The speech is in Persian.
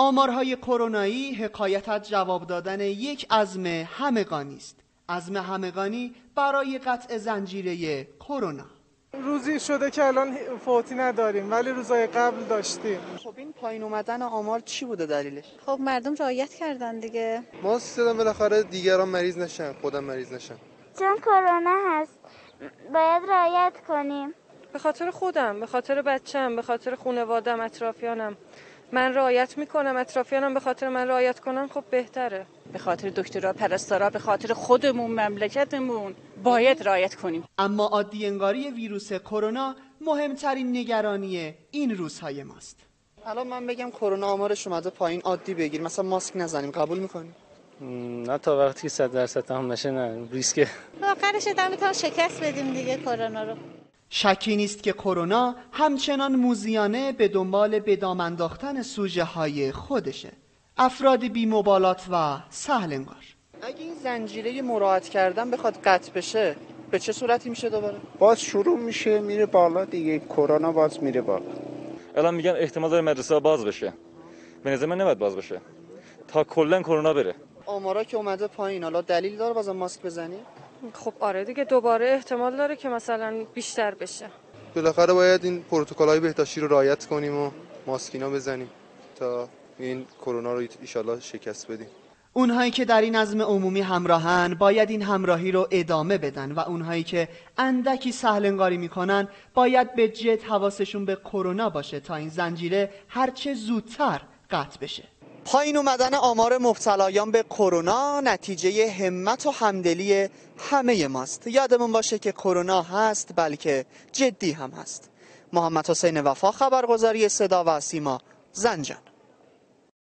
آمارهای کرونایی حکایت از جواب دادن یک عزم همگانی است. عزم همگانی برای قطع زنجیره کرونا. روزی شده که الان فوتی نداریم ولی روزای قبل داشتیم. خب این پایین اومدن آمار چی بوده دلیلش؟ خب مردم رعایت کردن دیگه. ما دادم بالاخره دیگران مریض نشن خودم مریض نشن چون کرونا هست باید رعایت کنیم. به خاطر خودم به خاطر بچم به خاطر خانوادم اطرافیانم. من رعایت می‌کنم اطرافیانم به خاطر من رعایت کنم خب بهتره. به خاطر دکترا پرستارا به خاطر خودمون مملکتمون باید رعایت کنیم. اما عادی انگاری ویروس کرونا مهمترین نگرانی این روزهای ماست. الان من بگم کرونا آمارش اومده پایین عادی بگیر. مثلا ماسک نزنیم قبول می‌کنیم نه تا وقتی که 100 درصد تمام نشه نه. ریسک. آخرش دمتون شکست بدیم دیگه کرونا رو. شکی نیست که کرونا همچنان موزیانه به دنبال بدام انداختن سوژه های خودشه. افراد بی مبالات و سهل انگار. اگه این زنجیره مراعات کردن بخواد قطع بشه به چه صورتی میشه دوباره؟ باز شروع میشه میره بالا دیگه. کرونا باز میره بالا. الان میگن احتمال داره مدرسه باز بشه. به نظر من نباید باز بشه. تا کلا کرونا بره. آمارا که اومده پایین حالا دلیل داره؟ بازم ماسک بزنی؟ خب آره دیگه دوباره احتمال داره که مثلا بیشتر بشه. بالاخره باید این پروتکل های بهداشتی رو رعایت کنیم و ماسکینا بزنیم تا این کرونا رو ایشالله شکست بدیم. اونهایی که در این نظم عمومی همراهن باید این همراهی رو ادامه بدن و اونهایی که اندکی سهل انگاری می‌کنن باید به جد حواسشون به کرونا باشه تا این زنجیره هرچه زودتر قطع بشه. پایین اومدن آمار مبتلایان به کرونا نتیجه همت و همدلی همه ماست. یادمون باشه که کرونا هست بلکه جدی هم هست. محمد حسین وفا خبرگزاری صدا و سیما زنجان.